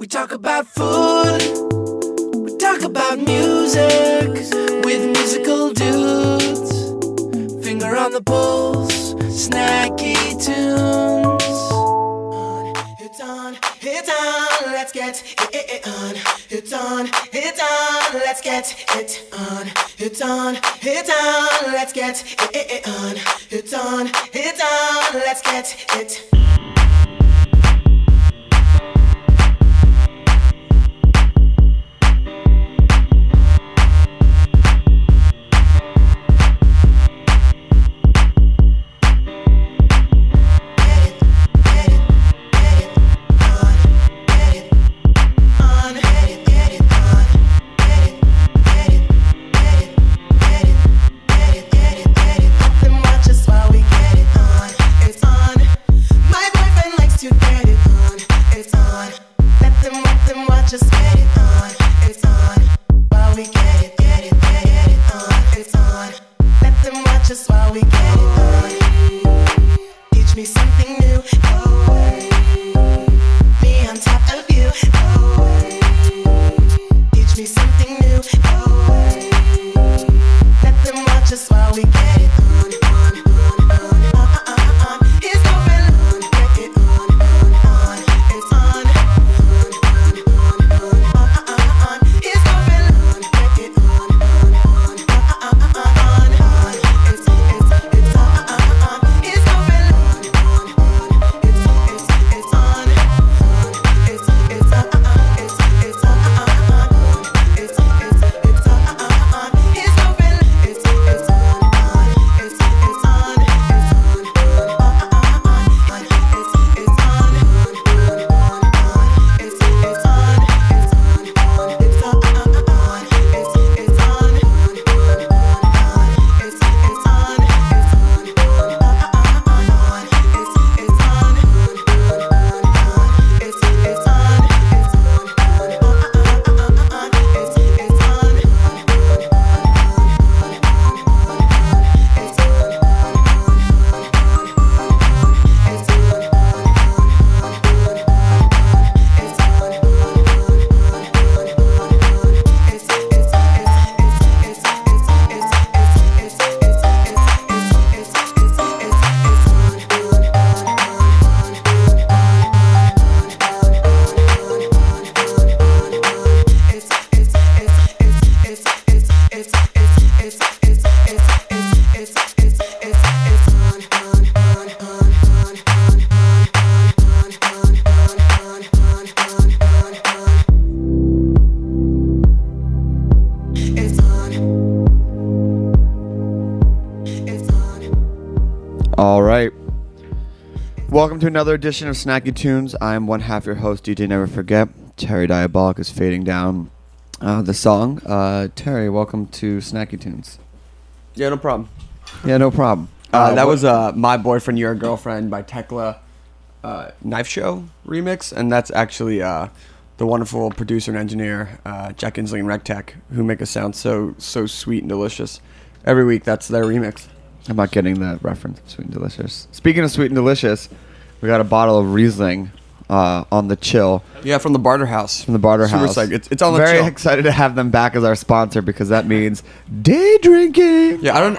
We talk about food, we talk about music with musical dudes. Finger on the pulse, snacky tunes. It's on, it's on, let's get it on. It's on, it's on, let's get it on. It's on, it's on, let's get it on. It's on, it's on, let's get it. Then Welcome to another edition of Snacky Tunes. I'm one half your host, DJ Never Forget. Terry Diabolic is fading down uh, the song. Uh, Terry, welcome to Snacky Tunes. Yeah, no problem. Yeah, no problem. Uh, that what- was uh, My Boyfriend, Your Girlfriend by Tekla uh, Knife Show remix. And that's actually uh, the wonderful producer and engineer, uh, Jack Inslee and Rectech, who make us sound so, so sweet and delicious. Every week, that's their remix. I'm not getting that reference. Sweet and delicious. Speaking of sweet and delicious, we got a bottle of Riesling uh, on the chill Yeah, from the Barter House. from the Barter Super House. psyched. It's, it's on the Very chill. excited to have them back as our sponsor because that means day drinking. Yeah, I don't,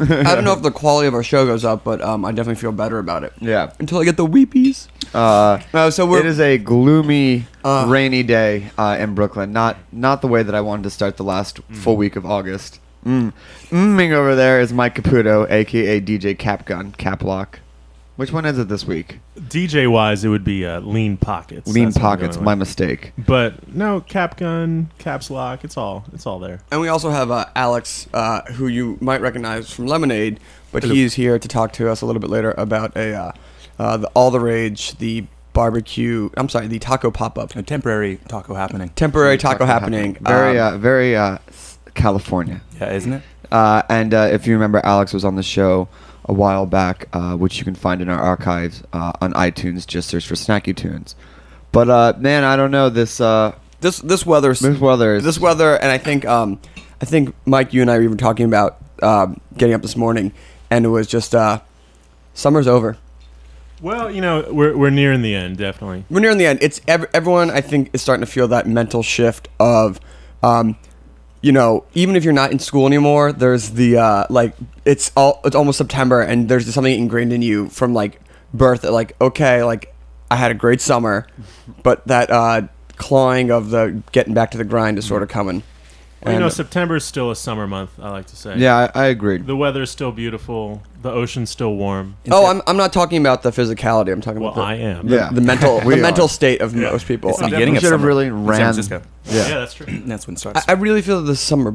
I don't know if the quality of our show goes up, but um, I definitely feel better about it. Yeah. Until I get the weepies. Uh, Uh, so we're it is a gloomy, Uh. rainy day uh, in Brooklyn. Not not the way that I wanted to start the last full week of August. Mm. Mming over there is Mike Caputo, aka DJ Capgun, Caplock. Which one is it this week? DJ wise, it would be uh, lean pockets. Lean That's what I'm Pockets, going my with. mistake. But no, cap gun, caps lock. It's all. It's all there. And we also have uh, Alex, uh, who you might recognize from Lemonade, but he's here to talk to us a little bit later about a uh, uh, the, all the rage, the barbecue. I'm sorry, the taco pop up, A temporary taco happening. temporary taco, happening. Very, Um, uh, very uh, s- California. Yeah, isn't it? Uh, and uh, if you remember, Alex was on the show a while back, uh, which you can find in our archives uh, on iTunes. Just search for Snacky Tunes. But uh, man, I don't know this. Uh, this this weather. this weather is this weather, and I think um, I think Mike, you and I were even talking about um, getting up this morning, and it was just uh, summer's over. Well, you know, we're we're nearing the end, definitely. we're nearing the end. It's ev- everyone. I think is starting to feel that mental shift of, um, you know, even if you're not in school anymore, there's the uh, like it's all it's almost September, and there's something ingrained in you from like birth. Like okay, like I had a great summer, but that uh, clawing of the getting back to the grind is sort of coming. Well, you know, And- September is still a summer month. I like to say. Yeah, I, I agree. The weather's still beautiful. The ocean's still warm. oh, I'm, I'm not talking about the physicality. I'm talking Well, about the, I am. Yeah. the mental We the are. mental state of most people. It's the I- beginning we of should have summer really in ran- San Francisco. Yeah. Yeah, that's true. That's when it I, starts. I really feel that the summer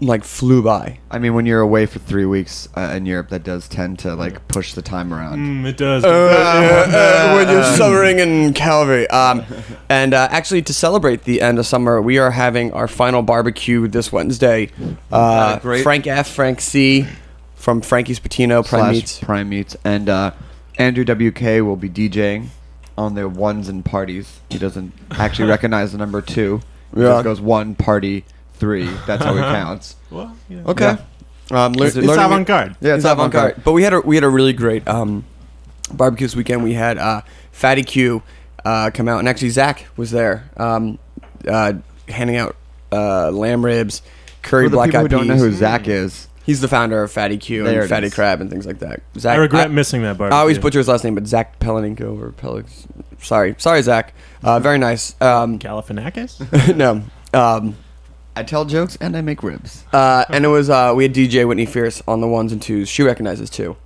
like flew by. I mean, when you're away for three weeks uh, in Europe, that does tend to like push the time around. Mm, it does. Uh, when you're summering in Calgary. Um, and uh, actually, to celebrate the end of summer, we are having our final barbecue this Wednesday. Uh, great. Frank F, Frank C, from Frankie's Spuntino Prime slash Meats. Prime Meats, and uh, Andrew WK will be DJing on their ones and parties. He doesn't actually recognize the number two. He Yeah. just goes one party three. That's how it counts. well, yeah. Okay. Um, lear- It's learning- avant-garde. Yeah, It's avant-garde. But we had a we had a really great um, barbecue this weekend. We had uh, Fatty 'Cue uh, come out, and actually Zach was there, um, uh, handing out uh, lamb ribs, curry For the black people who don't know who Zach is, He's the founder of Fatty 'Cue There and Fatty is. Crab and things like that. Zach, I regret missing that barbecue. I always butcher his last name, but Zach Peleninko or Pelix. Sorry, sorry, Zach. Uh, very nice. Um, Galifianakis. no. Um, I tell jokes and I make ribs. uh, and it was uh, we had DJ Whitney Fierce on the ones and twos. She recognizes too.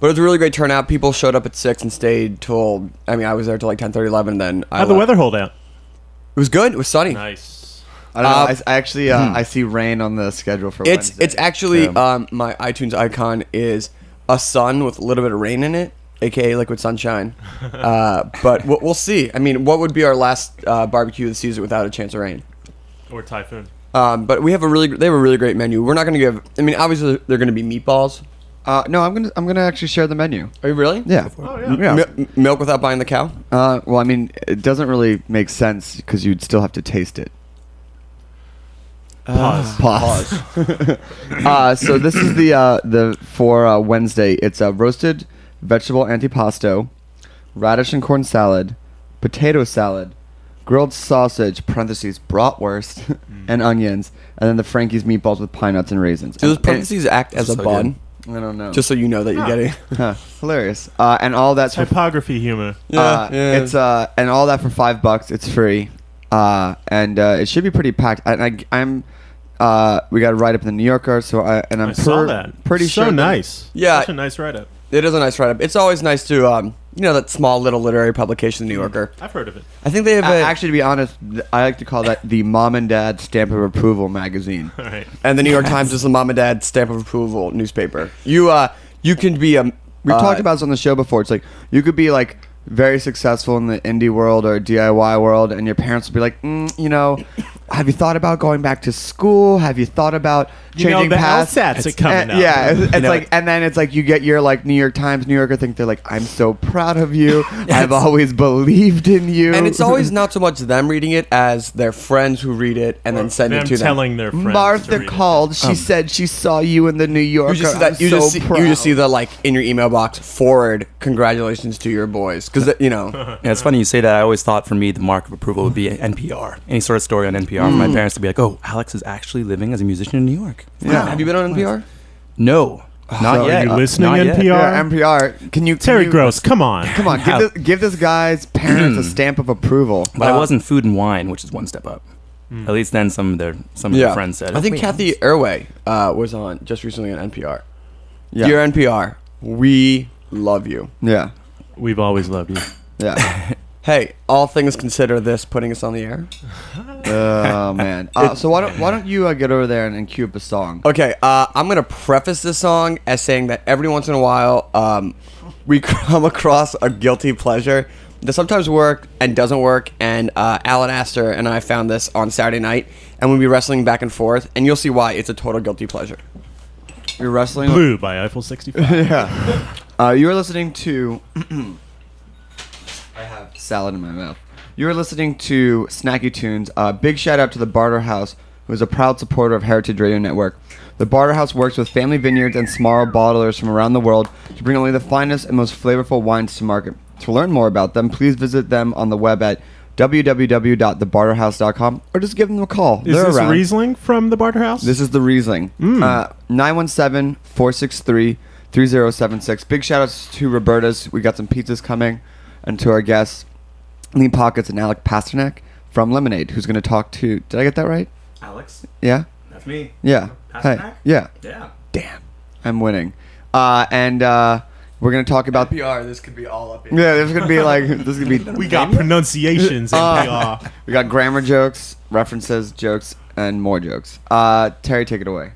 But it was a really great turnout. People showed up at six and stayed till. I mean, I was there till like 10, 30, 11, and then I How'd the left. weather hold out? It was good. It was sunny. Nice. I don't know. Uh, I s- I, actually uh, I see rain on the schedule for It's Wednesday. it's actually Yeah. um, my iTunes icon is a sun with a little bit of rain in it, aka liquid sunshine. uh, but we'll, we'll see. I mean, what would be our last uh, barbecue of the season without a chance of rain? Or typhoon. Um, but we have a really they have a really great menu. We're not going to give. I mean, obviously they're going to be meatballs. Uh, no, I'm gonna I'm gonna actually share the menu. Are you really? Yeah. Oh yeah. Yeah. Mi- milk without buying the cow. Uh, well, I mean, it doesn't really make sense because you'd still have to taste it. Pause. Pause. uh, so this is the uh, the for uh, Wednesday. It's a roasted vegetable antipasto, radish and corn salad, potato salad, grilled sausage (parentheses bratwurst) and onions, and then the Frankie's meatballs with pine nuts and raisins. Do those And- parentheses act as a So bun? I don't know. Just so you know that you're Huh. getting. Huh, hilarious. Uh, and all that's for Typography humor. uh, yeah. It's uh, and all that for five bucks. It's free, uh, and uh, it should be pretty packed. And I, I'm, uh, we got to write up in the New Yorker, so I and I'm I saw per- that. pretty so sure. that- nice. Yeah. Such a nice write up. It is a nice write up. It's always nice to um, you know, that small little literary publication, The New Yorker. I've heard of it. I think they have A- a, actually, to be honest, th- I like to call that the mom and dad stamp of approval magazine. All right. and the New York Times is the mom and dad stamp of approval newspaper. You uh, you can be a. We've uh, talked about this on the show before. It's like you could be like very successful in the indie world or DIY world, and your parents will be like, mm, you know, have you thought about going back to school? Have you thought about You know, changing the paths? LSATs are coming And- up. Yeah, it's, it's know, like, and then it's like you get your like New York Times, New Yorker think they're like, I'm so proud of you. I've always believed in you. And it's always not so much them reading it as their friends who read it and then send them it to them. telling their friends. to Martha read it. called. She um, said she saw you in the New Yorker. You just see that. You so just see, proud. you just see the like in your email box forward. Congratulations to your boys, because you know. Yeah, it's funny you say that. I always thought for me the mark of approval would be NPR. Any sort of story on NPR for my parents to be like, "Oh, Alex is actually living as a musician in New York." Yeah. Have you been on NPR? No, not So are yet. you Uh, listening, not yet. NPR? Yeah, NPR. Can you can Terry you- Gross, come on. Come on, give this, give this guy's parents a stamp of approval. But I Uh, was in food and wine, which is one step up. At least then some of their some of their friends said. I think "Wait, Cathy Erway uh, was on just recently on NPR. Yeah. Dear NPR, we love you. Yeah, We've always loved you. yeah. Hey, all things consider this putting us on the air. oh man. Uh, so why don't why don't you uh, get over there and, and cue up a song? Okay, uh, I'm gonna preface this song as saying that every once in a while, um, we come across a guilty pleasure that sometimes work and doesn't work. And uh, Alan Astor and I found this on Saturday night, and we'll be wrestling back and forth, and you'll see why it's a total guilty pleasure. You're wrestling. Blue by Eiffel 65. yeah. Uh, you are listening to. I have salad in my mouth. You are listening to Snacky Tunes. Uh, big shout out to the Barter House, who is a proud supporter of Heritage Radio Network. The Barter House works with family vineyards and small bottlers from around the world to bring only the finest and most flavorful wines to market. To learn more about them, please visit them on the web at www.thebarterhouse.com or just give them a call. Is They're this around. Riesling from the Barter House? This is the Riesling. Uh, 917-463-3076. Big shout outs to Roberta's. We got some pizzas coming. And to our guests, Lee Pockets and Alec Pasternak from Lemonade, who's going to talk to... Did I get that right? Alex, Yeah? that's me. Yeah. Hey. Pasternak? Yeah. Yeah. Damn. I'm winning. Uh, and uh, we're going to talk about... PR. This could be all up. in Yeah, there's going to be like... This is going to be... we got pronunciations. Uh, NPR. We got grammar jokes, references, jokes, and more jokes. Uh, Terry, take it away.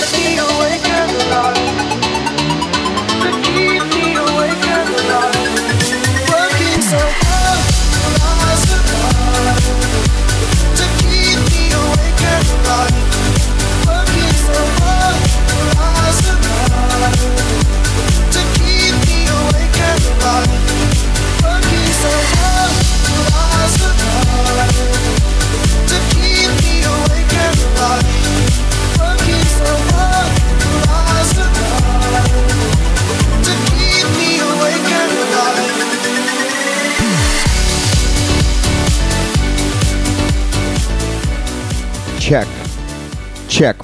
you see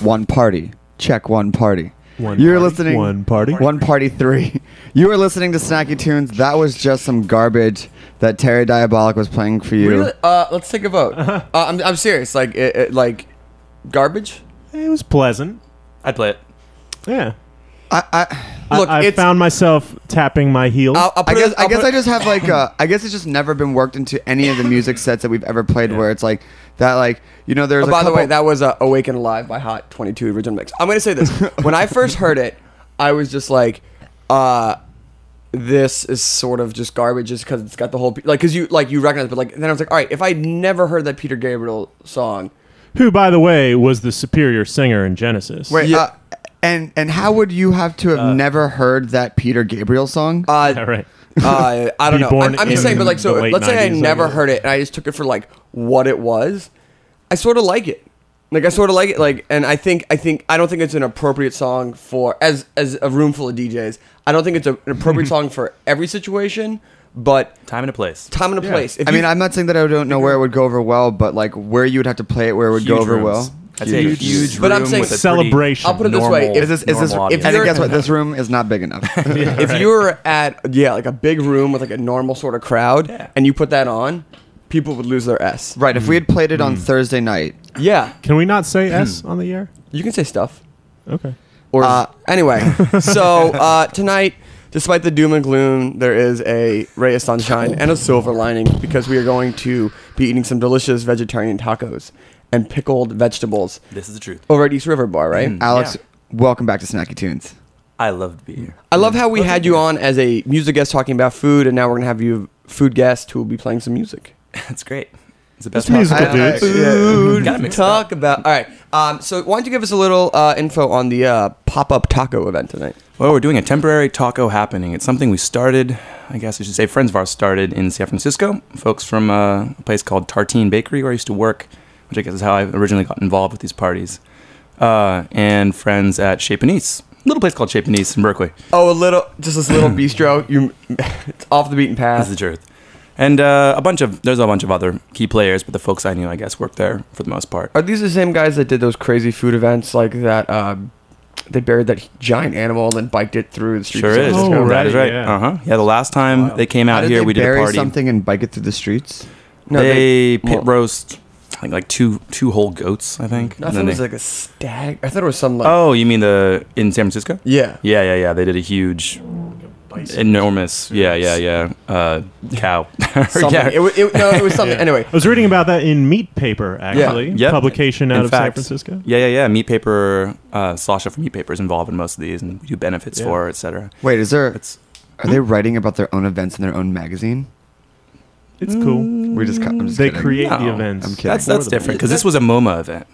one party. Check one party. One You're party, listening. one party. One party three. You were listening to Snacky Tunes. That was just some garbage that Terry Diabolic was playing for you. Really? Uh, let's take a vote. Uh, I'm, I'm serious. Like, it, it, like, garbage. It was pleasant. I'd play it. Yeah. I, I, Look, I, I found myself tapping my heels. I'll, I'll I guess it, I guess I just have like uh, I guess it's just never been worked into any of the music sets that we've ever played where it's like that like you know there's Oh, a by the way, that was uh, "Awaken Alive" by Hot 22 original mix. I'm gonna say this: when I first heard it, I was just like, uh, "This is sort of just garbage," just because it's got the whole like, because you like you recognize, it, but like then I was like, "All right, if I'd never heard that Peter Gabriel song, who, by the way, was the superior singer in Genesis. Wait, Yeah. uh, and and how would you have to have never heard that Peter Gabriel song? uh, Yeah, right. uh, I don't Be know. I'm, I'm just saying, but like, so let's say I never guess. heard it and I just took it for like what it was. I sort of like it. Like I sort of like it. Like, and I think I think I don't think it's an appropriate song for as as a room full of DJs. I don't think it's a, an appropriate song for every situation, but Time and a place. time and a place. If I you- mean, I'm not saying that I don't know where it would go over well, but like where you would have to play it where it would go over rooms. well. I'd say a huge But I'm saying with a celebration. I'll put it this way, normal- Is this is this if, and guess what? This room is not big enough. if you were at yeah like a big room with like a normal sort of crowd Yeah. and you put that on, people would lose their s. right. If we had played it on Thursday night, Yeah, Can we not say S on the air? you can say stuff. Okay. Or Uh, anyway, so uh, tonight, despite the doom and gloom, there is a ray of sunshine and a silver lining because we are going to be eating some delicious vegetarian tacos and pickled vegetables This is the truth. over at East River Bar, right? Mm. Alex, Yeah. welcome back to Snacky Tunes. I love to be here. I love how we had you on as a music guest talking about food, and now we're gonna have you food guest who will be playing some music. That's great. It's the best It's musical, possible- I- I- Food. Gotta mix it talk about. All right. Um, so why don't you give us a little uh, info on the uh, pop up taco event tonight? Well, we're doing a temporary taco happening. It's something we started, I guess I should say, friends of ours started in San Francisco. Folks from uh, a place called Tartine Bakery, where I used to work, which I guess is how I originally got involved with these parties. Uh, and friends at Chez Panisse, a little place called Chez Panisse in Berkeley. Oh, a little, just this little bistro. You, it's off the beaten This path. is the truth. And uh, a bunch of, there's a bunch of other key players, but the folks I knew, I guess, worked there for the most part. Are these the same guys that did those crazy food events like that? Uh, they buried that giant animal and then biked it through the streets. Sure is. Francisco? Oh, That is right, right. yeah. Uh huh. Yeah, the last time Wow. they came out did here, we did a bury party. something and bike it through the streets? No, they, pit well- roast, I think, like two two whole goats, I think. I thought it was they- like a stag. I thought it was some like. oh, you mean the in San Francisco? Yeah. Yeah, yeah, yeah. They did a huge, enormous, yeah, yeah, yeah, uh, cow. Something. yeah. It, it, no, it was something. Yeah. Anyway, I was reading about that in Meat Paper, actually. Yep. Publication out In of San Francisco. Yeah, yeah, yeah. Meat paper. Uh, Sasha from Meat Paper is involved in most of these, and we do benefits Yeah. for, etc. Wait, is there? It's Are they writing about their own events in their own magazine? It's cool. We just. cut- I'm just They kidding. create the No, events. I'm kidding. that's for that's different because this was a MoMA event.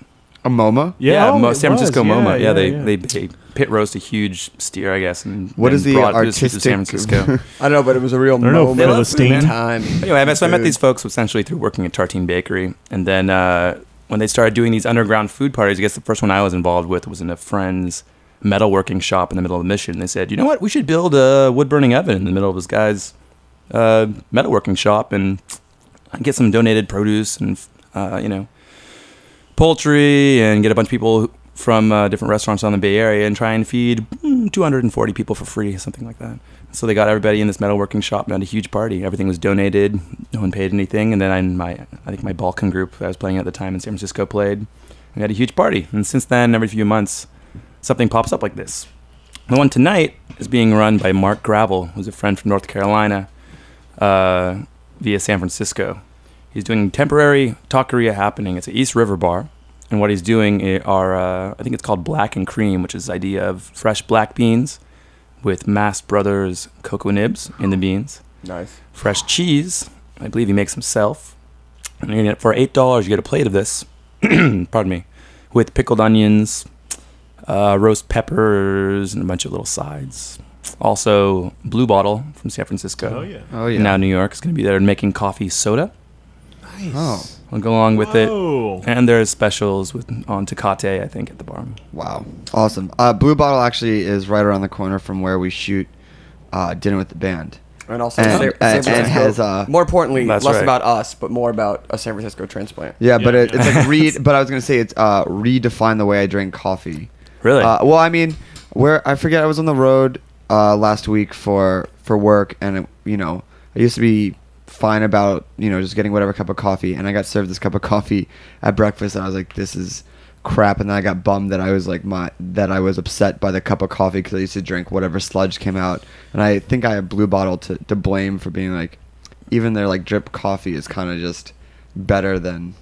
a MoMA. Yeah, oh, Mo- it San. Francisco Yeah, MoMA. Yeah, they, yeah. they they pit roast a huge steer, I guess, and What then is the brought it through the streets of San artistic- Francisco. I don't know, but it was a real I don't know, moment of Philistine. time. Anyway, I met, so I met these folks essentially through working at Tartine Bakery, and then uh, when they started doing these underground food parties, I guess the first one I was involved with was in a friend's metalworking shop in the middle of the mission. They said, "You know what? We should build a wood burning oven in the middle of this guy's uh, metalworking shop and get some donated produce and uh, you know poultry and get a bunch of people from uh, different restaurants on the Bay Area and try and feed mm, 240 people for free, something like that." So they got everybody in this metalworking shop and had a huge party. Everything was donated. No one paid anything. And then I, my, I think my Balkan group that I was playing at the time in San Francisco played. We had a huge party. And since then, every few months, something pops up like this. The one tonight is being run by Mark Gravel, who's a friend from North Carolina, uh, via San Francisco. He's doing temporary taqueria happening. It's at East River Bar. And what he's doing are, uh, I think it's called black and cream, which is the idea of fresh black beans with Mast Brothers cocoa nibs in the beans. Nice. Fresh cheese, I believe he makes himself. And you're gonna- for eight dollars, you get a plate of this. pardon me, with pickled onions, uh, roast peppers, and a bunch of little sides. Also, Blue Bottle from San Francisco. Oh, yeah. Oh yeah. Now New York is going to be there making coffee soda. Nice. Oh We'll go along with it. Whoa. And there's specials with on Tecate, I think, at the bar. wow. Awesome. Uh, Blue Bottle actually is right around the corner from where we shoot uh, dinner with the band. And also, And- San, San and- and Francisco. has, uh, more importantly, less right. about us, but more about a San Francisco transplant. Yeah, but it, it's like read. But I was gonna say it's uh, redefine the way I drink coffee. Really? Uh, well, I mean, where I forget I was on the road uh, last week for for work, and it, you know, I used to be fine about you know just getting whatever cup of coffee, and I got served this cup of coffee at breakfast, and I was like, this is crap, and then I got bummed that I was like my that I was upset by the cup of coffee because I used to drink whatever sludge came out, and I think I have Blue Bottle to to blame for being like, even their like drip coffee is kind of just better than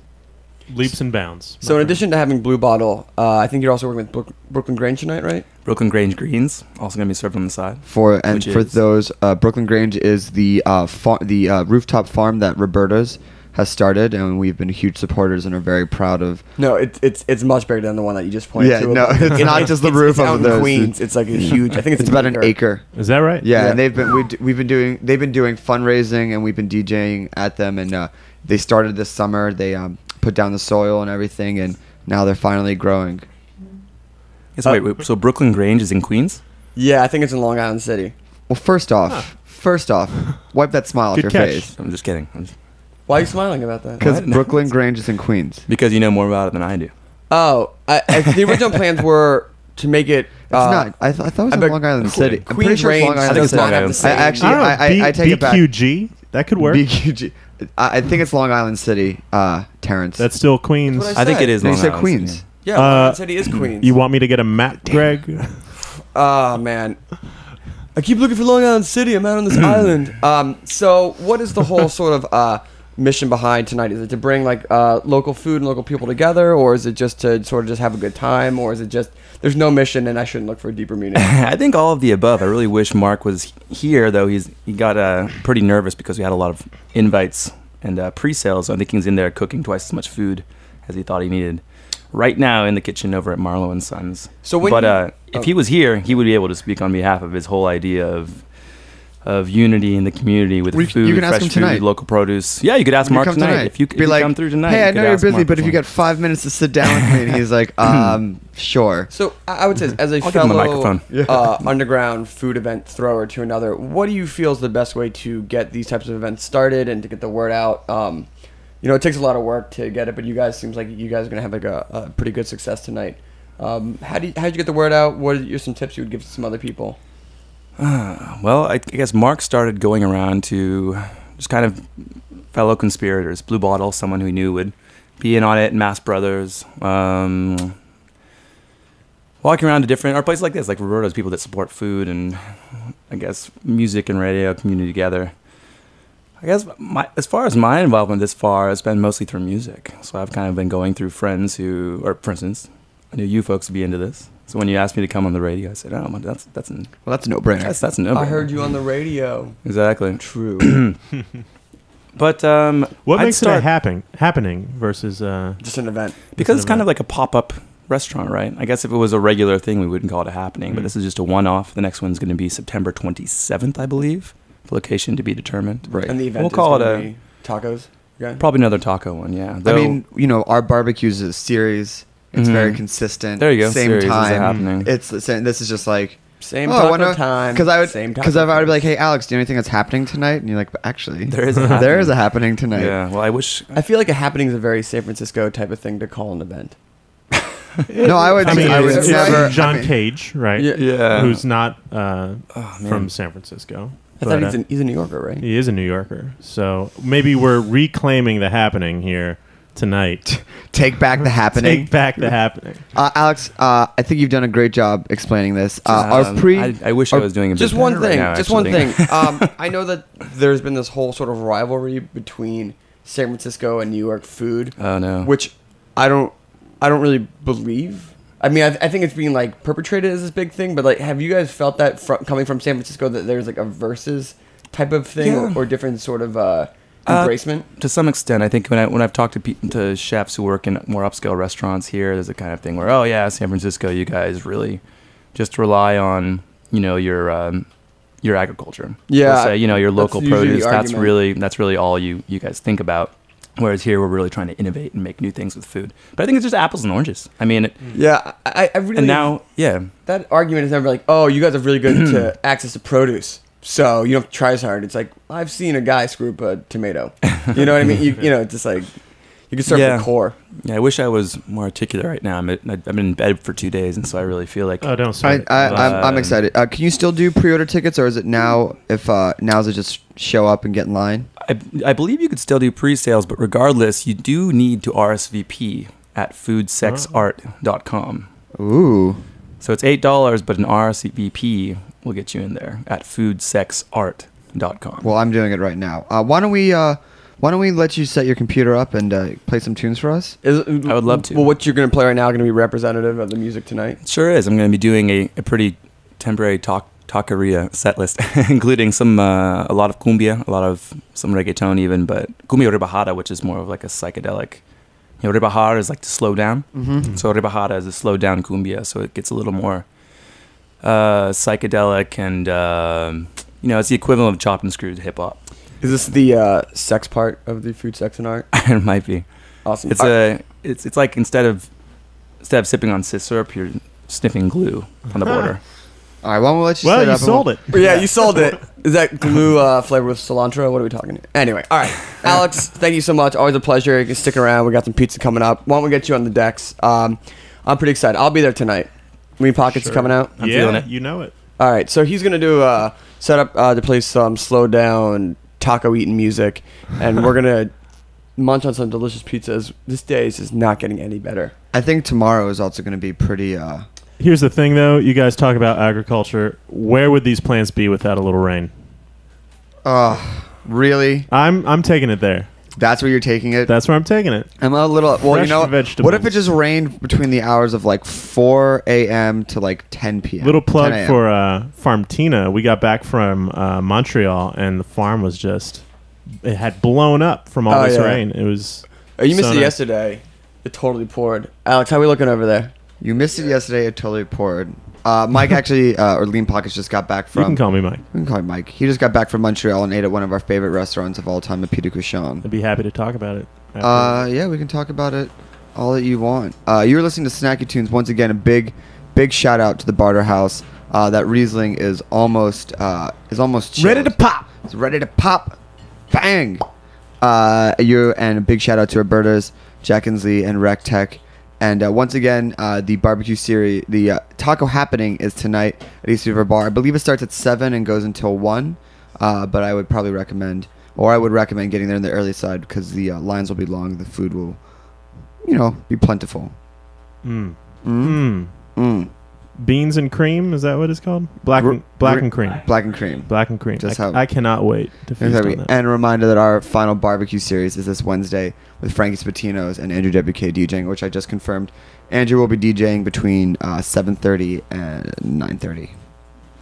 Leaps and bounds. So, in addition to having Blue Bottle, uh, I think you're also working with Brook- Brooklyn Grange tonight, right? Brooklyn Grange Greens also gonna be served on the side. for and for is- those uh, Brooklyn Grange is the uh, far, the uh, rooftop farm that Roberta's has started, and we've been huge supporters and are very proud of. No, it, it's it's much bigger than the one that you just pointed Yeah, to. no, it's not just the roof it's of out in those. Queens. It's like a huge. I think it's, It's about an acre. is that right? Yeah, Yeah. and they've been we d- we've been doing they've been doing fundraising and we've been DJing at them, and uh, they started this summer. They um, put down the soil and everything, and now they're finally growing. Yes, wait, wait, so Brooklyn Grange is in Queens? Yeah, I think it's in Long Island City. Well, first off, first off, wipe that smile off your catch. face I'm just kidding. I'm just- Why are you smiling about that? because Brooklyn Grange is in Queens. because you know more about it than I do. Oh, I, I, the original plans were to make it. It's uh, not. I, th- I thought it was I in Long Island Que- City. I'm pretty Queens sure it's Long Range Island I think it's does Long have Island the I same. actually, I don't know. I, I, B- I take it back. BQG. That could work. BQG. I, I think it's Long Island City, uh, Terrence. That's still Queens. That's what I think it is They Long said Island Queens. City. Yeah, Long Uh, Island City is Queens. You want me to get a map, Greg? Oh man, I keep looking for Long Island City. I'm out on this island. Um, so what is the whole sort of uh, mission behind tonight? Is it to bring like uh, local food and local people together, or is it just to sort of just have a good time, or is it just there's no mission and I shouldn't look for a deeper meaning? I think all of the above. I really wish Mark was here, though. He's he got uh, pretty nervous because we had a lot of invites and uh, pre-sales. So I think he's in there cooking twice as much food as he thought he needed. Right now in the kitchen over at Marlowe and Sons. So when but you- uh, if oh. he was here, he would be able to speak on behalf of his whole idea of of unity in the community with We- food, you can ask fresh him food, tonight. local produce. Yeah, you could ask When you Mark come tonight. If you, could be you like, come through tonight. Hey, I could know you're busy, Mark but if you got five minutes to sit down with me, and he's like, um, sure. So I I would say, as a I'll give him a fellow microphone. uh, underground food event thrower to another, what do you feel is the best way to get these types of events started and to get the word out? Um, you know, it takes a lot of work to get it, but you guys seems like you guys are gonna have like a, a pretty good success tonight. Um, how do you, how did you get the word out? What are some tips you would give to some other people? Well, I, I guess Mark started going around to just kind of fellow conspirators. Blue Bottle, someone who he knew would be in on it, Mast Brothers. Um, walking around to different, or places like this, like Roberta's, people that support food and I guess music and radio community together. I guess my, as far as my involvement this far, it's been mostly through music. So I've kind of been going through friends who, or for instance, I knew you folks would be into this. So when you asked me to come on the radio, I said, "Oh, that's that's an, Well, that's a no-brainer. that's that's a no." I heard you on the radio. exactly. True. But um, What I'd makes start- it a happen, happening versus uh, Just an event. because It's it's kind an of like a pop-up restaurant, right? I guess if it was a regular thing, we wouldn't call it a happening. But Mm. this is just a one-off. The next one's going to be September 27th, I believe. Location to be determined. right. And the event We'll is call it a- tacos. Yeah. Probably another taco one, yeah. I mean, you know, our barbecues is a series. It's Mhm. very consistent. There you go, Same series is time. happening. It's the same. This is just like Same oh, taco why not? time. Because I would, Same taco because I would time. be like, hey, Alex, do you know anything that's happening tonight? And you're like, actually, there is a there happening. a happening tonight. Yeah. Well, I wish. I feel like a happening is a very San Francisco type of thing to call an event. No, I would. I mean, I would it's never. John I mean, Cage, right? Yeah. Yeah. Who's not uh, Oh, from San Francisco. I But, thought uh, he's, an, he's a New Yorker, right? he is a New Yorker. So maybe we're reclaiming the happening here tonight. take back the happening. Take back the happening. Uh, Alex, uh, I think you've done a great job explaining this. Uh, Um, our pre, I, I wish I was doing a Just one better right thing. now, just one thing. Um, I know that there's been this whole sort of rivalry between San Francisco and New York food, Oh no. which I don't, I don't really believe. I mean, I, I think it's being like perpetrated as this big thing, but like, have you guys felt that fr- coming from San Francisco that there's like a versus type of thing Yeah. or, or different sort of uh, Uh, embracement? to some extent, I think when I when I've talked to pe- to chefs who work in more upscale restaurants here, there's a kind of thing where, oh yeah, San Francisco, you guys really just rely on you know your um, your agriculture. Yeah, say you know your local the produce. That's really that's really all you you guys think about. Whereas here, we're really trying to innovate and make new things with food. But I think it's just apples and oranges. I mean, it, Yeah, I, I really. and now, yeah, that argument is never like, oh, you guys have really good to access to produce. So you don't have to try as hard. It's like I've seen a guy screw up a tomato. You know what I mean? You, you know, it's just like you can start Yeah. from the core. Yeah, I wish I was more articulate right now. I'm at, I've been in bed for two days, and so I really feel like Oh, don't I, sweat. I, I'm, I'm Um, excited. Uh, can you still do pre-order tickets, or is it now? If uh, now's it just show up and get in line? I, I believe you could still do pre-sales, but regardless, you do need to RSVP at foodsexart.com. Ooh, So it's eight dollars, but an RSVP will get you in there at foodsexart.com. well, I'm doing it right now. Uh, why don't we? Uh, why don't we let you set your computer up and uh, play some tunes for us? Is, I would love to. Well, what you're going to play right now going to be representative of the music tonight? It sure is. I'm going to be doing a, a pretty temporary talk taqueria set list, including some uh, a lot of cumbia, a lot of some reggaeton even, but cumbia rebajada, which is more of like a psychedelic. You know, rebajada is like to slow down. Mm-hmm. So rebajada is a slow down cumbia, so it gets a little more uh, psychedelic and um you know it's the equivalent of chopped and screwed hip hop. Is this the uh, sex part of the food, sex, and art? it might be. Awesome. It's a it's it's like instead of instead of sipping on sizzurp, you're sniffing glue on the border. All right, why don't we let you? well, set you up and sold we'll- it. yeah, you sold it. Is that glue uh, flavored with cilantro? What are we talking? Anyway, all right, Alex, thank you so much. Always a pleasure. You can stick around. We got some pizza coming up. Why don't we get you on the decks? Um, I'm pretty excited. I'll be there tonight. Mean Pockets is coming out. I'm yeah, feeling it. you know it. All right, so he's gonna do a setup uh, to play some slow down taco eating music, and we're gonna munch on some delicious pizzas. This day is just not getting any better. I think tomorrow is also going to be pretty. Uh, Here's the thing, though. You guys talk about agriculture. Where would these plants be without a little rain? uh, really? I'm I'm taking it there. That's where you're taking it. That's where I'm taking it. I'm a little. Well, you know, vegetables. what if it just rained between the hours of like 4 a.m. to like 10 p.m. Little 10 plug a.m.? for uh, Farmtina. We got back from uh, Montreal, and the farm was just it had blown up from all Oh, this yeah. rain. It was. Oh, you missed So it nice. yesterday. It totally poured. Alex, how are we looking over there? You missed it yesterday. It totally poured. Uh, Mike actually, uh, or Lean Pockets just got back from. you can call me Mike. we can call him Mike. He just got back from Montreal and ate at one of our favorite restaurants of all time, the Pied de Cochon. I'd be happy to talk about it. Uh, yeah, we can talk about it all that you want. Uh, you're listening to Snacky Tunes. Once again, a big, big shout out to the Barter House. Uh, that Riesling is almost, uh, is almost chilled. Ready to pop. It's ready to pop. Bang. Uh, you and a big shout out to Roberta's, Jack Insley, and Rec Tech. And uh, once again, uh, the barbecue series, the uh, taco happening is tonight at East River Bar. I believe it starts at seven and goes until one. Uh, but I would probably recommend, or I would recommend getting there in the early side because the uh, lines will be long. The food will, you know, be plentiful. Mm. Mm. Mm. Beans and cream is that what it's called? Black and, black and cream. Black and cream. Black and cream. Just I, how- I cannot wait to feast Exactly. on that. And a reminder that our final barbecue series is this Wednesday with Frankie Spuntinos and Andrew WK DJing, which I just confirmed. Andrew will be DJing between uh, 7:30 and 9:30.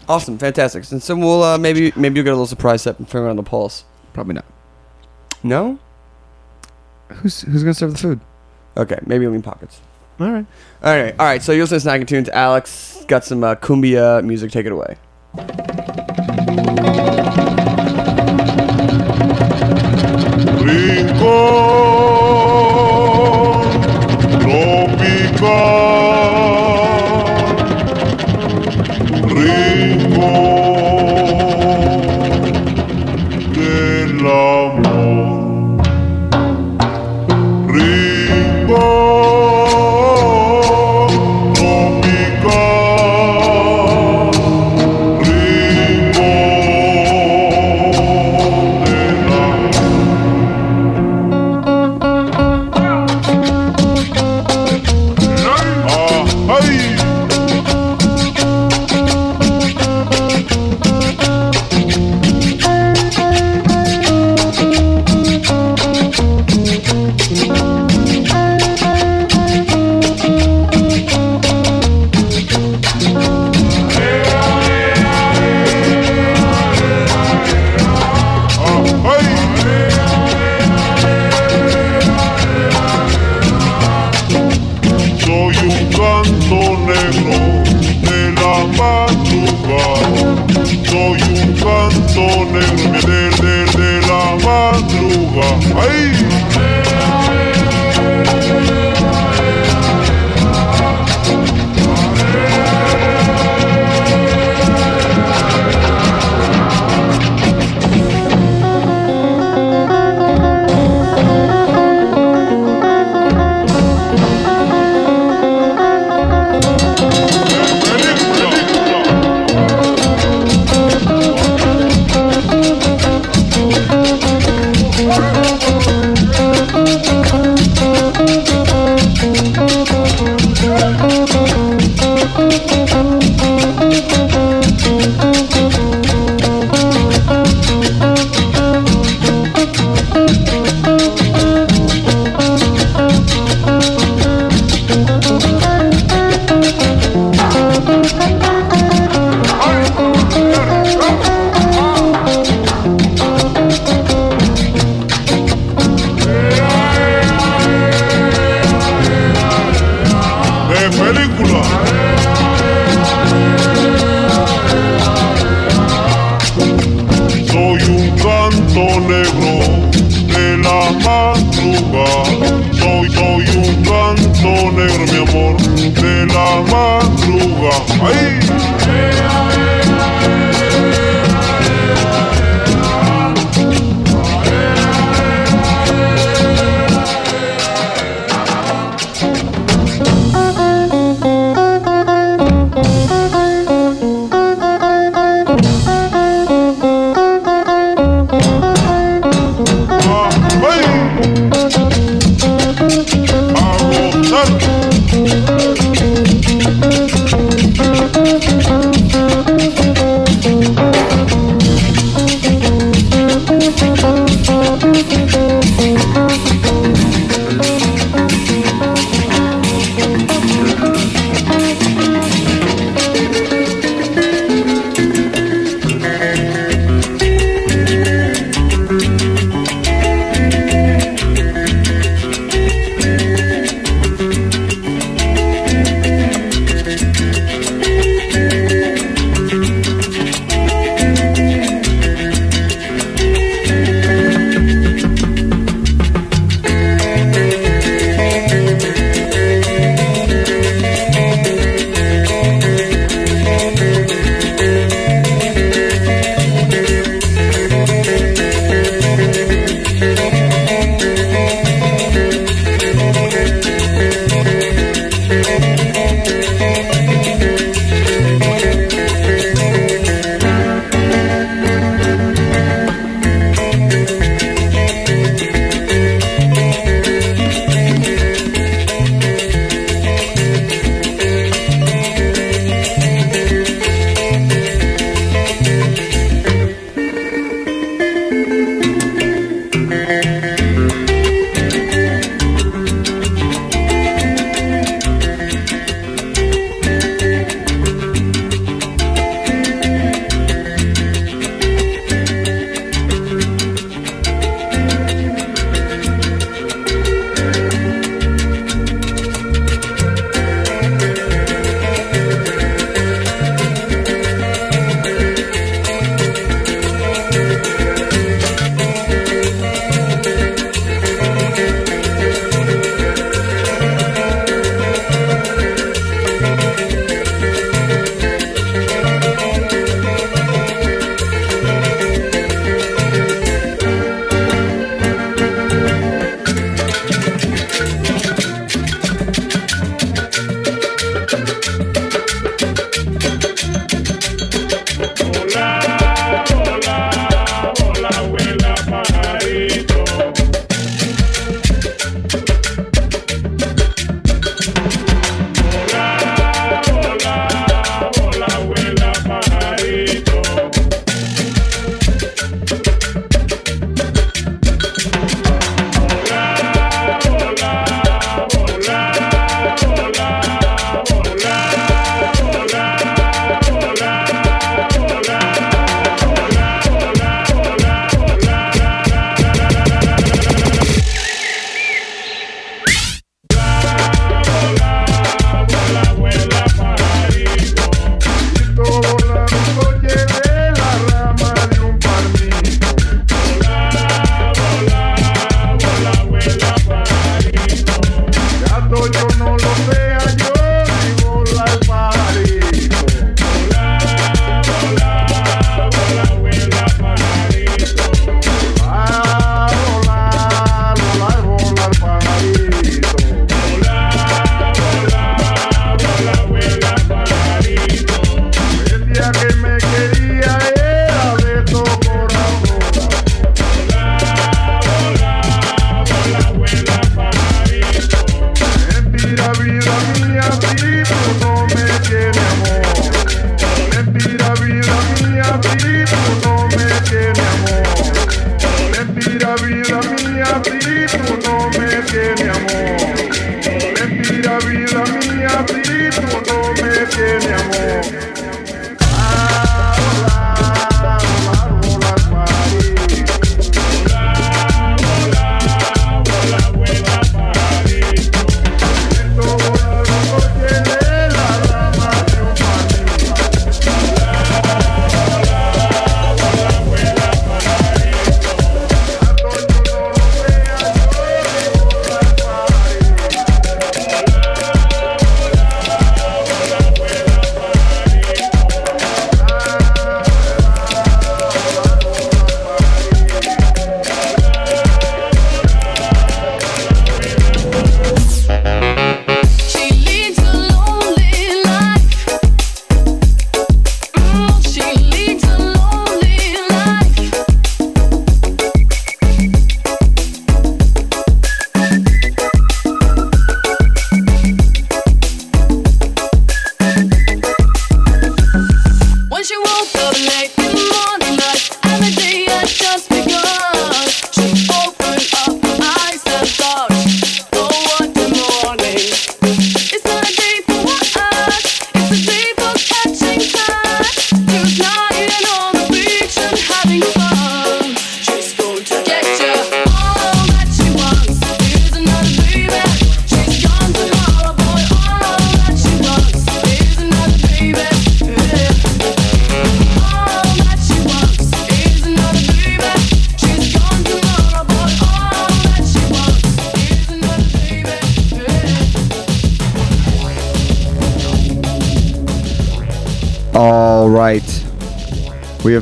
Awesome, fantastic. And so we'll uh, maybe maybe you'll get a little surprise set and finger on the pulse. Probably not. No? Who's who's gonna serve the food? Okay, maybe lean pockets. All right. All right, all right. So you'll listen to Snack Tunes. Alex got some uh, cumbia music. Take it away. Rincón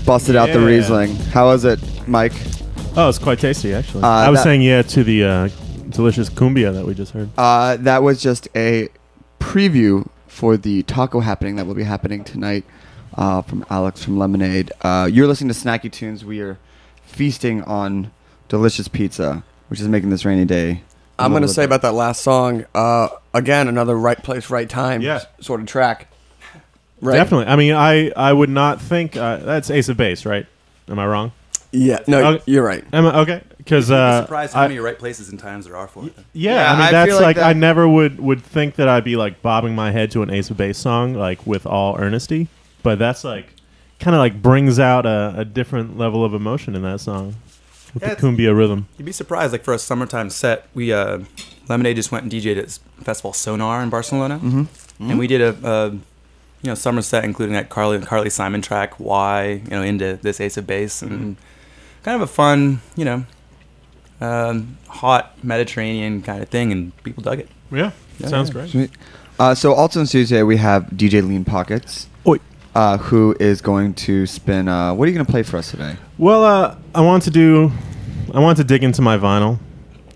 busted out the Yeah. Riesling. was it, Mike? Oh, it's quite tasty, actually. Uh, I was that- saying yeah to the uh, delicious cumbia that we just heard. Uh, that was just a preview for the taco happening that will be happening tonight uh, from Alex from Lemonade. Uh, you're listening to Snacky Tunes. We are feasting on delicious pizza, which is making this rainy day. a I'm little gonna bit say better. about that last song. Uh, again, another right place, right time. Yeah. s- sort of track. Right. Definitely. I mean, I I would not think uh, that's Ace of Base, right? Am I wrong? Yeah. No, Okay. you're right. Am I, okay, because I'm uh, surprised how I- many right places and times there are for it. Yeah, Yeah, I mean I that's feel like, like that- I never would would think that I'd be like bobbing my head to an Ace of Base song like with all earnesty, but that's like kind of like brings out a, a different level of emotion in that song with Yeah, the it's- cumbia rhythm. You'd be surprised, like for a summertime set, we uh, Lemonade just went and DJ'd at this festival Sonar in Barcelona, mm-hmm. and we did a, a you know summer set including that Carly Carly Simon track, Why you know into this Ace of Base, and kind of a fun you know um, hot Mediterranean kind of thing, and people dug it. Yeah, Yeah, sounds yeah. great. Uh, so also on Tuesday we have DJ Lean Pockets, Oi. uh, who is going to spin. Uh, what are you going to play for us today? Well, uh, I want to do, I want to dig into my vinyl,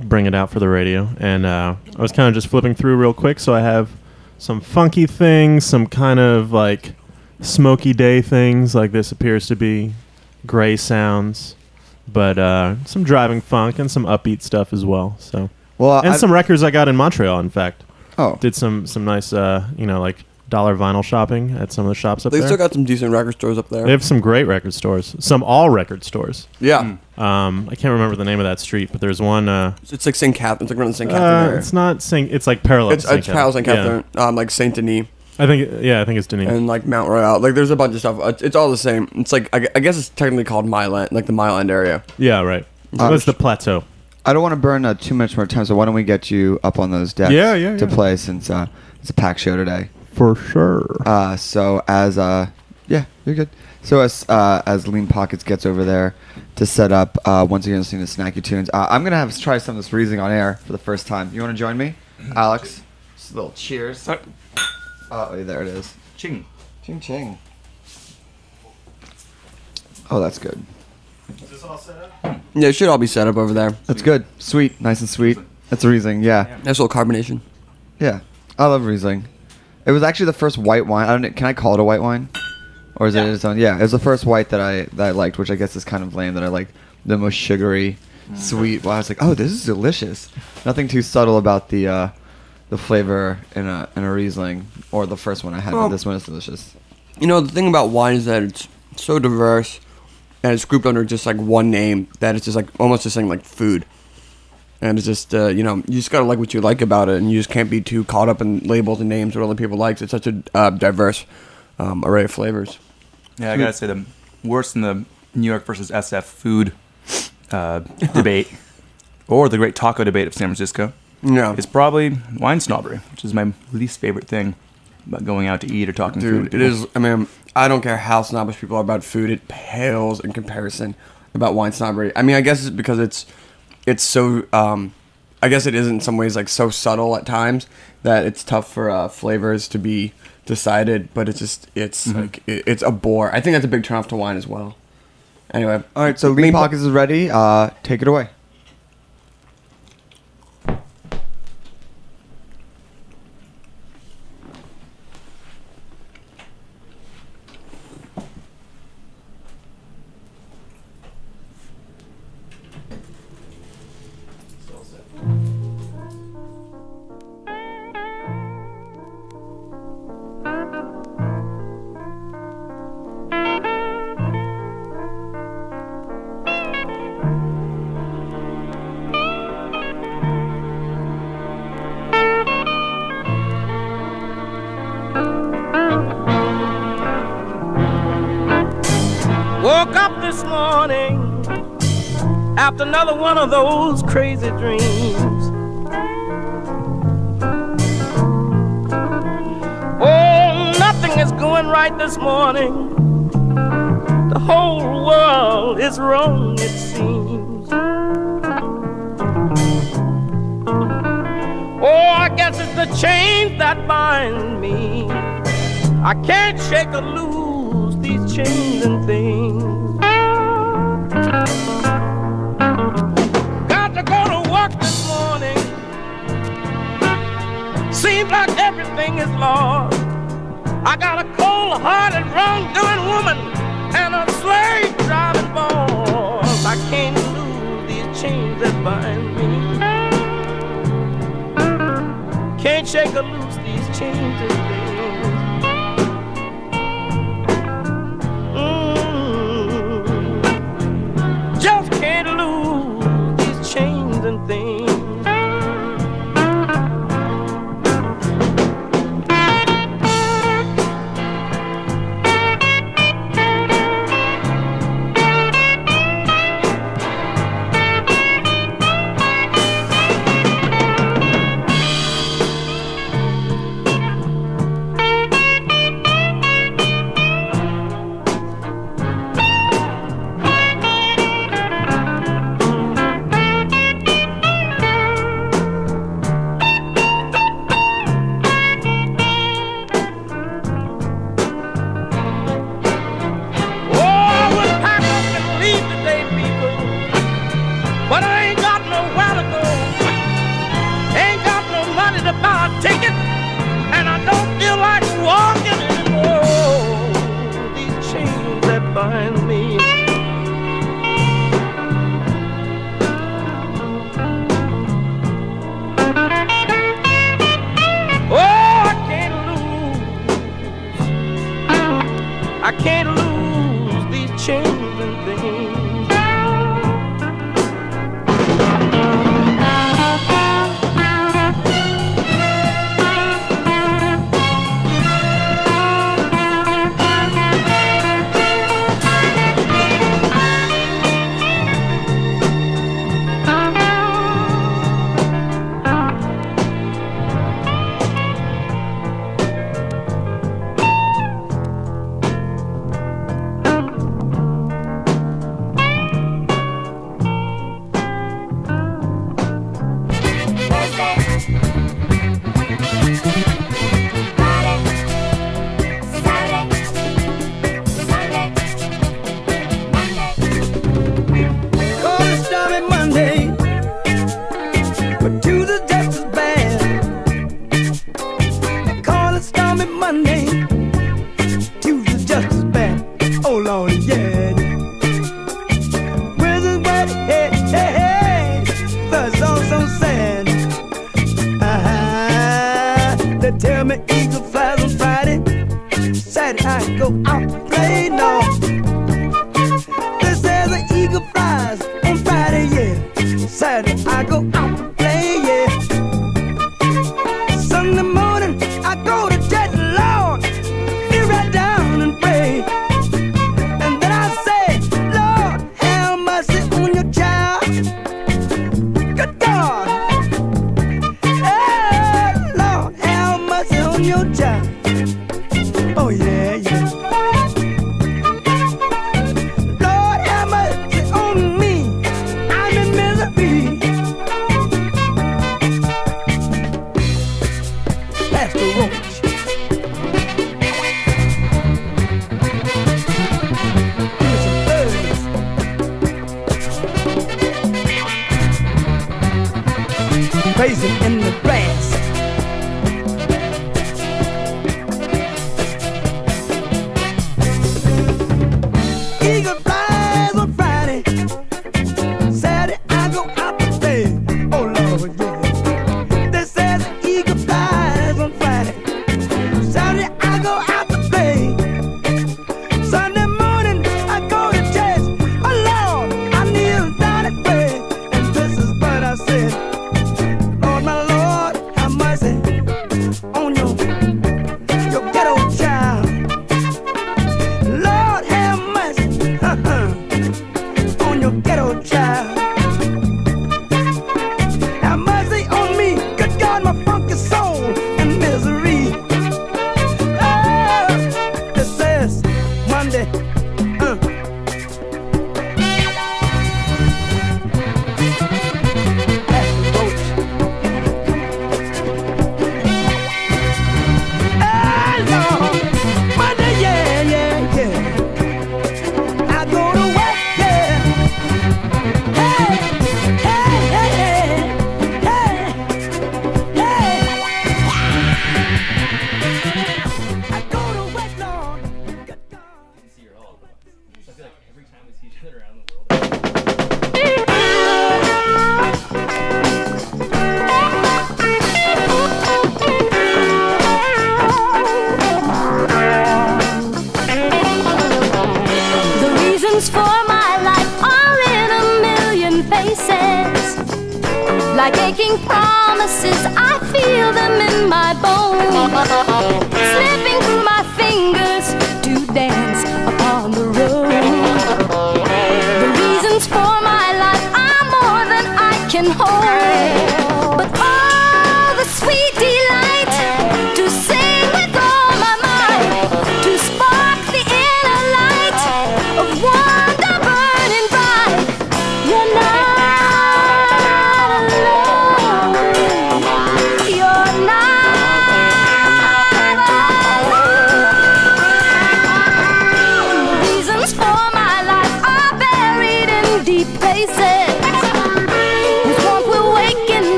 bring it out for the radio, and uh, I was kind of just flipping through real quick, so I have some funky things, some kind of like smoky day things, like this appears to be, gray sounds, but uh, some driving funk and some upbeat stuff as well. So, Well, and I- some records I got in Montreal, in fact. Oh, Did some some nice, uh, you know, like dollar vinyl shopping at some of the shops up there. They there. still got some decent record stores up there. they have some great record stores, some all record stores. yeah. Um, I can't remember the name of that street, but there's one. Uh, It's like St. Catherine. It's like around the St. Catherine uh, area. it's not Saint. It's like parallel. It's, to Saint it's Palo St. Catherine. Catherine, um, like Saint Denis Yeah. I think. Yeah, I think it's Denis. and like Mount Royal. Like there's a bunch of stuff. It's, it's all the same. It's like I, gu- I guess it's technically called Mile End, like the Mile End area. yeah, right. Uh, That's the plateau. I don't want to burn uh, too much more time, so why don't we get you up on those decks Yeah, yeah, to yeah. play since uh, it's a packed show today. For sure. Uh, so as uh, yeah, you're good. So as uh, as Lean Pockets gets over there to set up, uh, once again listening to Snacky Tunes, uh, I'm gonna have to try some of this Riesling on air for the first time. You want to join me, Alex? Just a little cheers. Oh, there it is. Ching. Ching ching. Oh, that's good. Is this all set up? Yeah, it should all be set up over there. That's good. Sweet, nice and sweet. That's a Riesling, yeah. Nice little carbonation. Yeah, I love Riesling. It was actually the first white wine. I don't. Can I call it a white wine, or is it its own? Yeah, it was the first white that I that I liked, which I guess is kind of lame. That I like the most sugary, sweet. Well, I was like, oh, this is delicious. Nothing too subtle about the uh, the flavor in a in a Riesling or the first one I had. but Well- this one is delicious. You know, the thing about wine is that it's so diverse and it's grouped under just like one name that it's just like almost just saying like food. And it's just, uh, you know, you just gotta like what you like about it and you just can't be too caught up in labels and names what other people likes. It's such a uh, diverse um, array of flavors. Yeah, I gotta say the worse than the New York versus SF food uh, debate, or the great taco debate of San Francisco, Yeah. is probably wine snobbery, which is my least favorite thing about going out to eat or talking food. Dude, with it I mean, I don't care how snobbish people are about food. It pales in comparison about wine snobbery. I mean, I guess it's because it's it's so. Um, I guess it is in some ways like so subtle at times that it's tough for uh, flavors to be decided. But it's just it's like it, it's a bore. I think that's a big turnoff to wine as well. Anyway, All right, so Lean Pockets is ready. Uh, take it away. dreams. Oh, nothing is going right this morning. The whole world is wrong, it seems. Oh, I guess it's the chains that bind me. I can't shake or lose these chains and things. Lord. I got a cold hearted, wrong-doing woman and a slave driving boss. I can't lose these chains that bind me. Can't shake or loose these chains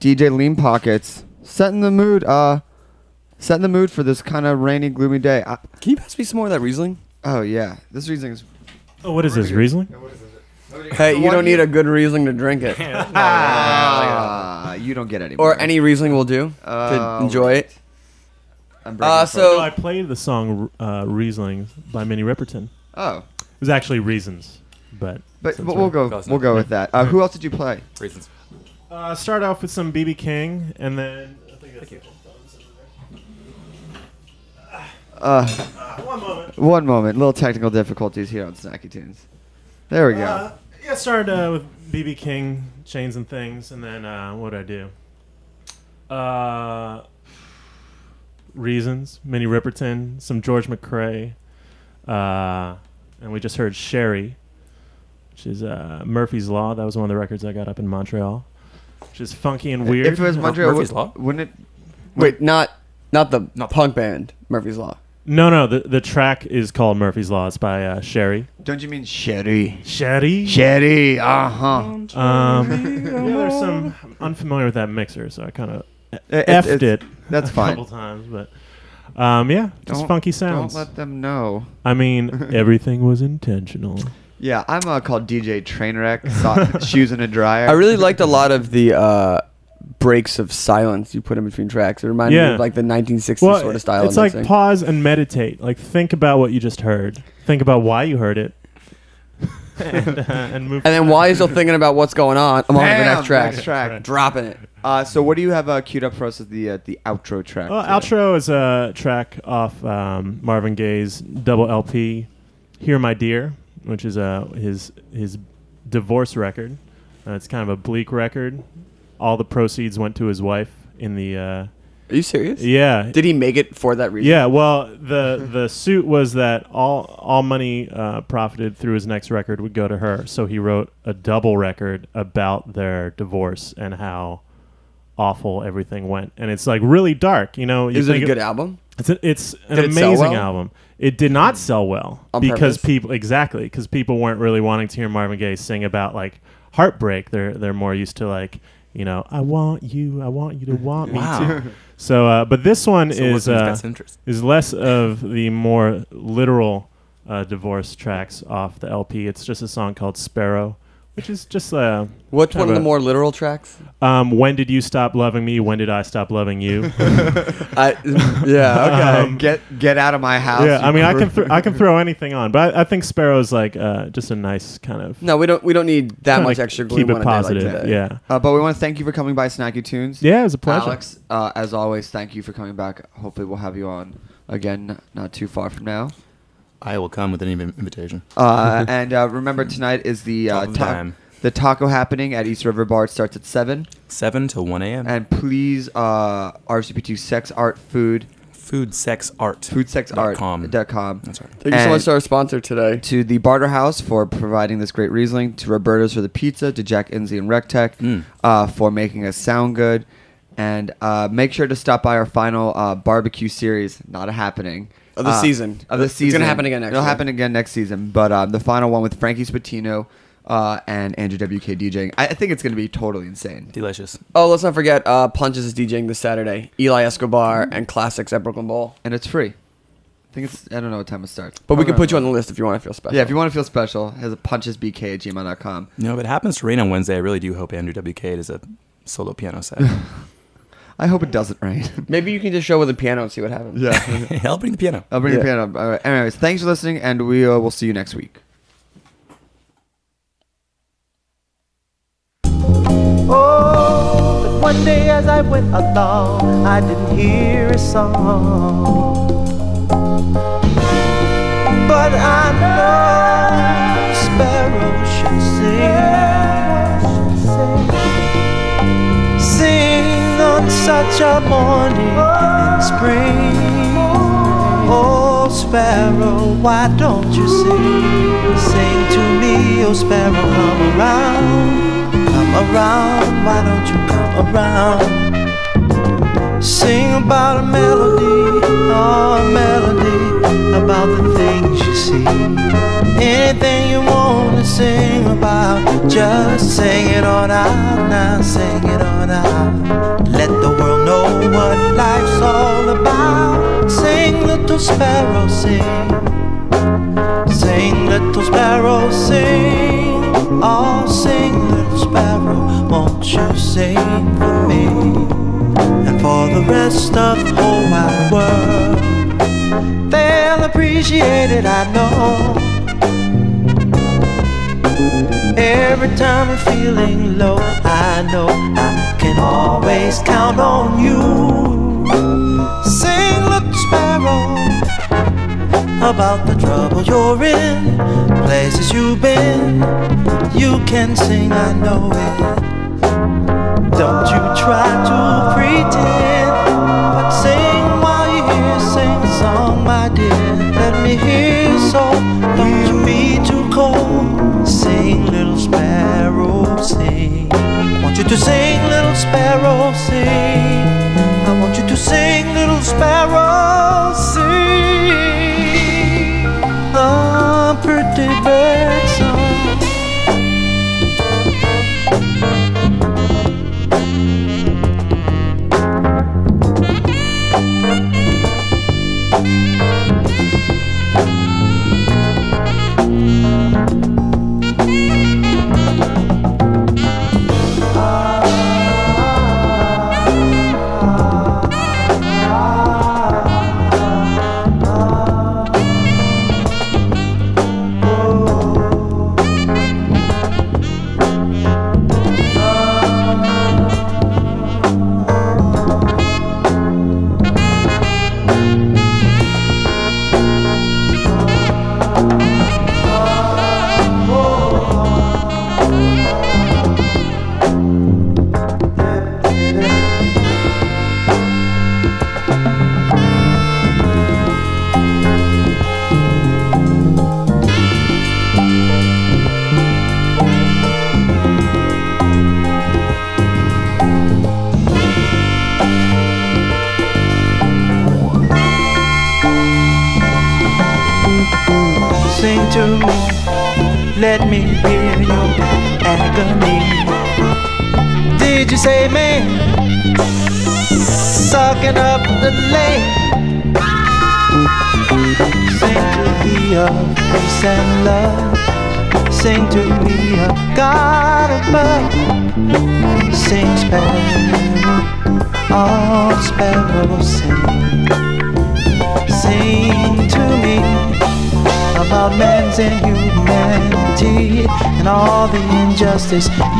DJ Lean Pockets, setting the mood. Uh, setting the mood for this kind of rainy, gloomy day. I, Can you pass me some more of that Riesling? oh yeah, this Riesling is. Oh, what is this, Riesling? Hey, you don't need a good Riesling to drink it. Ah, you don't get any. more. or any Riesling will do Oh, to enjoy it. I'm breaking Uh, from- so I played the song uh, Riesling by Minnie Riperton. oh, It was actually Reasons, but but, but we're- we'll go. Close We'll enough. go with that. Uh, who else did you play? Reasons. Uh, start off with some BB King, and then I think that's Uh, one moment. one moment. Little technical difficulties here on Snacky Tunes. There we go. Uh, yeah, started uh, with BB King, Chains and Things, and then uh, what did I do? Uh, Reasons, Minnie Riperton, some George McCrae, uh, and we just heard Sherry, which is uh, Murphy's Law. That was one of the records I got up in Montreal, which is funky and weird. If it was Montreal, Murphy's would, Law? wouldn't it? wait, not not the Not punk band Murphy's Law. no, no, the the track is called Murphy's Law. It's by uh, Sherry. Don't you mean Sherry? Sherry. Sherry. Uh huh. Um, yeah, there's some. I'm unfamiliar with that mixer, so I kind of effed it's- it. that's a fine. couple times, but um, yeah, just Don't- funky sounds. Don't let them know. I mean, everything was intentional. Yeah, I'm uh, called DJ Trainwreck. So- shoes in a dryer. I really liked a lot of the uh, breaks of silence you put in between tracks. It reminded me Yeah. of like the 1960s Well, sort of style. it's of like mixing. pause and meditate. Like think about what you just heard. Think about why you heard it, and, uh, and move. and then while you're still thinking about what's going on, I'm on to the Bam, next track. next track. Dropping it. Uh, so what do you have uh, queued up for us as the uh, the outro track? Well, today? outro is a track off um, Marvin Gaye's double LP, "Here, My Dear," which is uh, his his divorce record. Uh, it's kind of a bleak record. All the proceeds went to his wife in the. Uh, Are you serious? yeah. Did he make it for that reason? Yeah, well, the the suit was that all all money uh, profited through his next record would go to her. So he wrote a double record about their divorce and how awful everything went. And it's like really dark, you know. You Is it a good album? It's a, it's an Did it amazing well? album. It did not sell well On because purpose? people exactly because people weren't really wanting to hear Marvin Gaye sing about like heartbreak. They're they're more used to like you know I want you, I want you to want me Wow. to. So, uh, but this one So is uh, is less of the more literal uh, divorce tracks off the LP. It's just a song called Sparrow, which is just uh, What's one of the a- more literal tracks? um, when did you stop loving me? When did I stop loving you? I, yeah, okay. Um, get get out of my house. yeah, I mean, I can th- I can throw anything on, but I, I think Sparrow's like uh, just a nice kind of no, we don't. We don't need that much like extra glue keep it a day like positive. today. yeah, Uh, but we want to thank you for coming by Snacky Tunes. yeah, it was a pleasure. Alex, uh, as always, thank you for coming back. Hopefully, we'll have you on again not too far from now. I will come with any invitation. Uh, and uh, remember, tonight is the uh, ta- time. the taco happening at East River Bar. It starts at seven. 7 till 1 a.m. And please, uh, RCP2 Sex Art Food Food, sex, art. Food Sex Dot Art com. dot com. That's right. Thank you so much to our sponsor today. to the Barter House for providing this great Riesling, to Roberta's for the pizza, to Jack Inslee and Rectech Mm. uh, for making us sound good. And uh, make sure to stop by our final uh, barbecue series, not a happening. Of the uh, season. Of the season. It's gonna happen again next It'll year. happen again next season. But uh, the final one with Frankie Spuntino uh, and Andrew WK DJing. I, I think it's going to be totally insane. Delicious. Oh, let's not forget, uh, Punches is DJing this Saturday. Eli Escobar and Classics at Brooklyn Bowl. And it's free. I think it's, I don't know what time it starts. But we can put you on the list if you want to feel special. Yeah, if you want to feel special, has a punchesbk at gmail.com. You know, if it happens to rain on Wednesday, I really do hope Andrew WK does a solo piano set. I hope it doesn't rain. Maybe you can just show with a piano and see what happens. yeah. I'll bring the piano. I'll bring Yeah. the piano up. All right. Anyways, thanks for listening, and we uh, will see you next week. Oh, but one day as I went along, I didn't hear a song. But I know such a morning in spring. Oh, sparrow, why don't you sing? Sing to me, oh, sparrow, come around. Come around, why don't you come around? Sing about a melody, oh, a melody about the things you see. Anything you want to sing about. Just sing it on out now, sing it on out. Let the world know what life's all about. Sing, little sparrow, sing. Sing, little sparrow, sing. Oh, sing, little sparrow, won't you sing for me? And for the rest of the whole wide world, they'll appreciate it, I know. Every time I'm feeling low, I know I can always count on you. Sing, little sparrow about the trouble you're in, places you've been. You can sing, I know it. Don't you try to pretend, but sing while you're here. Sing a song, my dear. Let me hear soul. Don't you be too. Sing, little sparrow, sing. I want you to sing, little sparrow, sing. I want you to sing, little sparrow, sing.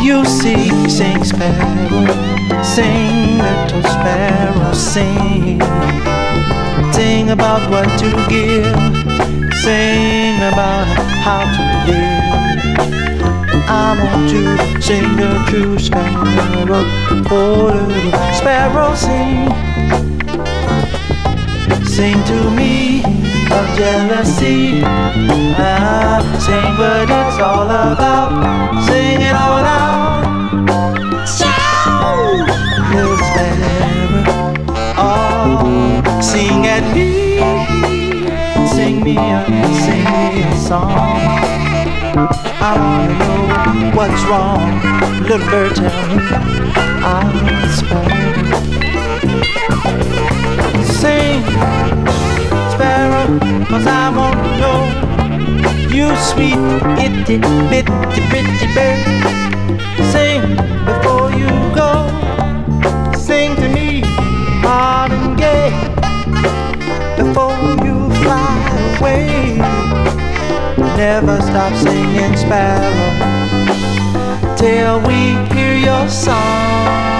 You see. Sing, sparrow, sing, little sparrow, sing. Sing about what to give, sing about how to live. I want to sing the true sparrow, oh little sparrow, sing. Sing to me of jealousy. Ah, sing what it's all about. Sing it all out. Shout, little sparrow. Oh, sing at me. Sing me a, sing me a song. I wanna know what's wrong. Little bird, tell me. I'm a sparrow. Sing sparrow, cause I want to know you sweet itty bitty pretty bird. Sing before you go, sing to me hard and gay before you fly away. Never stop singing sparrow till we hear your. Song.